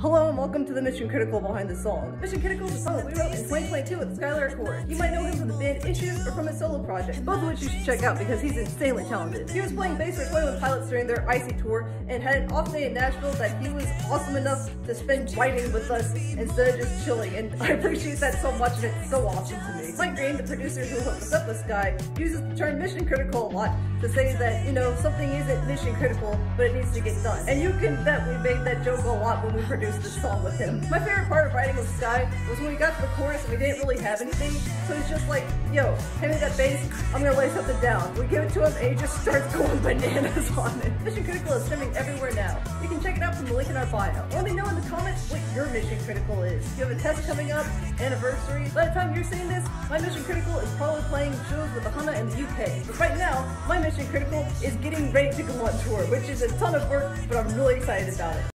Hello and welcome to the Mission Critical Behind the Song. Mission Critical is a song that we wrote 2022 with Skyler Acord. You might know him from the band Issues or from his solo project, both of which you should check out because he's insanely talented. He was playing bass for 21 Pilots during their Icy tour and had an off day in Nashville that he was awesome enough to spend writing with us instead of just chilling and I appreciate that so much and it's so awesome to me. Mike Green, the producer who hooked us up with Sky, uses the term mission critical a lot to say that, you know, something isn't mission critical, but it needs to get done. And you can bet we made that joke a lot when we produced this song with him. My favorite part of writing with Sky was when we got to the chorus and we didn't really have anything, so it's just like, yo, hand me that bass, I'm gonna lay something down. We give it to him and he just starts going bananas on it. Mission Critical is streaming everywhere now. You can check it out from the link in our bio. Let me know in the comments what your Mission Critical is. You have a test coming up, anniversary, by the time you're seeing this, my Mission Critical is probably playing shows with the Hana in the UK. But right now, my Mission Critical is getting ready to go on tour, which is a ton of work, but I'm really excited about it.